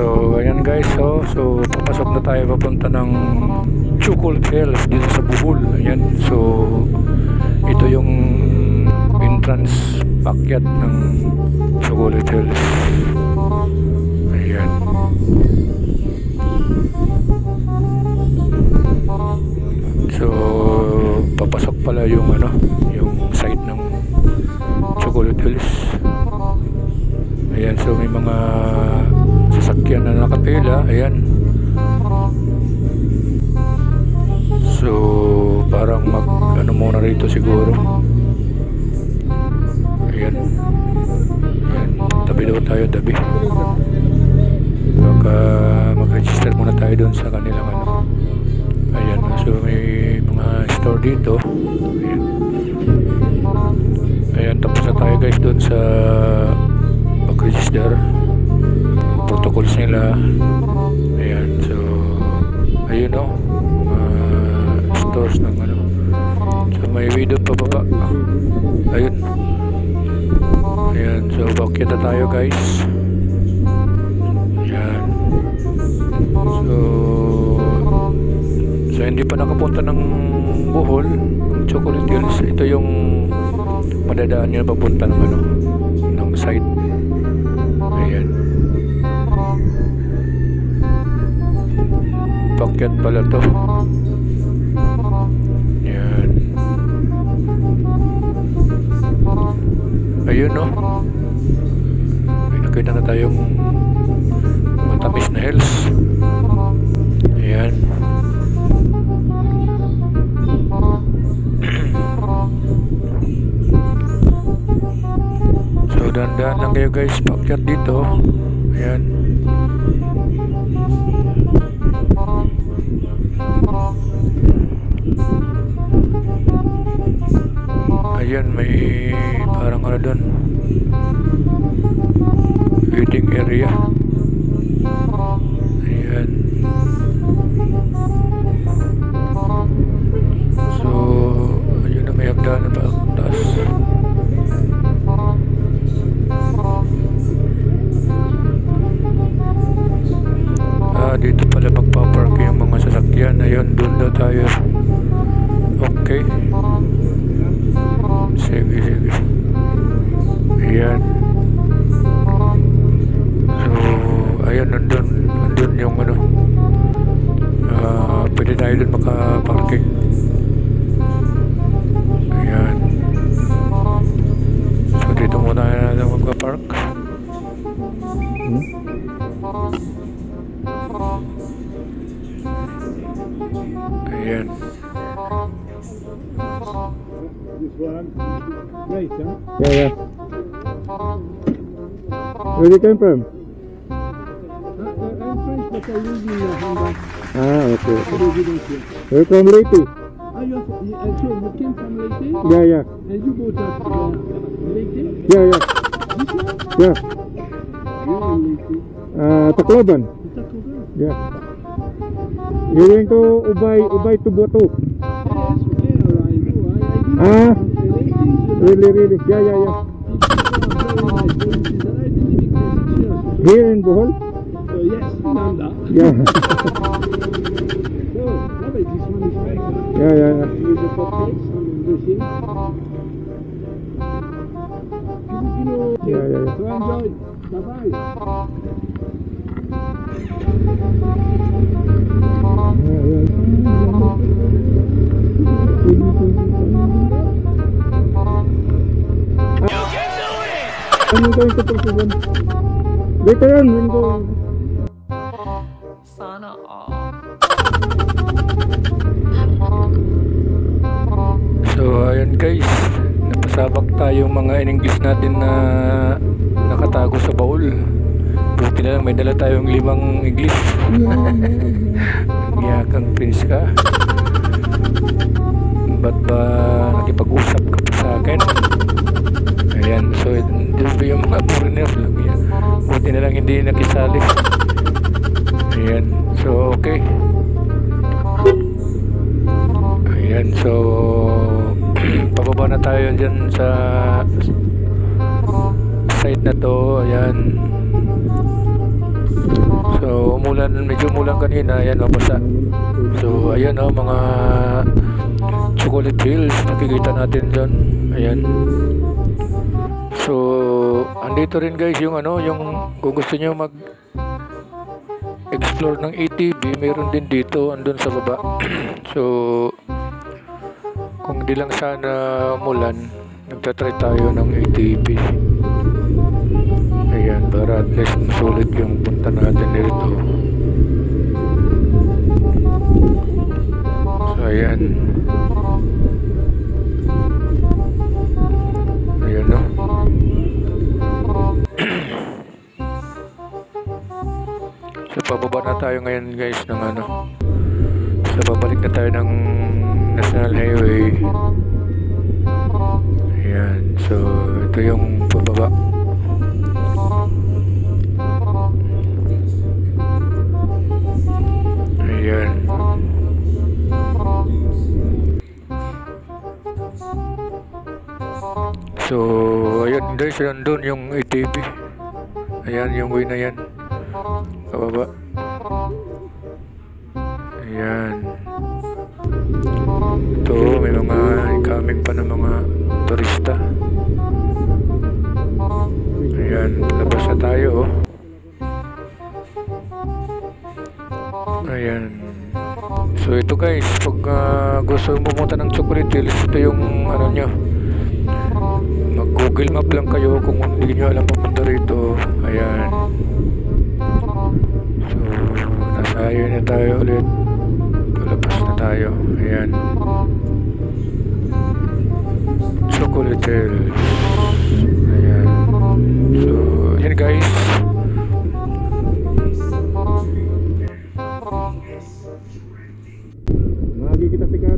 So, ayan guys, so, so papasok na tayo papunta ng Chukol Trails dito sa Bohol. Ayan, so ito yung entrance pakyat ng Chukol Trails. Ayan. So, papasok pala yung ano, yung site ng Chocolate Hills. Ayan, so may mga sasakyan na nakapila. Ayan. So, parang mag, ano muna rito siguro. Ayan. Ayan. Tabi daw tayo, tabi. Baka mag-register muna tayo doon sa kanilang ano. Ayan, so may mga store dito. Ayan. Ayan, tapos na tayo guys doon sa mag-register. Yung protocols nila. Ayan, so ayun o. mga stores ng ano. So may video pa baba. Ayun. Ayan, so bakit na tayo guys. Ayan. So So hindi pa nakapunta ng Bohol, ng Chocolate Hills. Ito yung madadaan niya papunta ng ano, ng site. Ayan. Pakyat pala to. Ayan. Ayun no. May nakita na tayong matamis na hills. Ayan. So dandan lang kayo guys pakyat dito. Ayan. Ayan may parang ano doon. Waiting area. Ayan. So ayun na may hagdan na pa taas. Okay, This one, great, huh? Yeah, yeah. Where you came from? I, French, but I live in uh, Honda. Ah, okay. okay. We're from Leyte. Ah, you, are, you, uh, came from Leyte? Yeah, yeah. And you at uh, Leyte? Yeah, yeah. This one? Yeah. You're. Uh, Tacloban. Over? Yeah. You're going to Ubay, Ubay to Huh? Really, really. Yeah, yeah, yeah. Here in Bohol? So yes, Nanda. Yeah. so, lovely, this one is back. Yeah, yeah, yeah. Here's a portrait, some Indonesian. Yeah, yeah, yeah. So enjoy. Bye-bye. I'm going to Portugal. Later on, when. Sana all. So ayun guys, napasabak tayong mga in English natin na nakatago sa baul. Buti na lang may dala tayong limang English. Ngiyakang prince ka. Ba't ba nakipag-usap ka pa sa akin? Ayan, so ba yung mga yan. Buti na lang hindi nakisali. Ayan, so okay. Ayan, so pababa na tayo dyan sa site na to. Ayan. So, umulan, medyo umulan kanina, ayan, mabasa. So, ayan oh, mga chocolate hills, nakikita natin doon. Ayan. So, andito rin guys yung ano, yung kung gusto nyo mag explore ng ATV, meron din dito, andun sa baba. so, kung di lang sana mulan, nagtatry tayo ng ATV. Ayan, para at least masulit yung punta natin dito. So. Ayan, pababa na tayo ngayon, guys, ng ano. So, babalik na tayo ng National Highway. Ayan. So, ito yung pababa. Ayan. So, ayun guys, nandun yung ATV. Ayan, yung way na yan. Kababa. Ayan. Ito, may mga incoming pa ng mga turista. Ayan, labas na tayo oh. Ayan. So ito guys, pag ah, gusto mo pumunta ng Chocolate Hills, ito yung ano nyo. Mag Google Map lang kayo kung hindi nyo alam pupunta rito. Ayan. So, nasa na tayo ulit. Tayo. Ayan. Chocolate Hills. Ayan. So, yan guys. Lagi kita tikadi.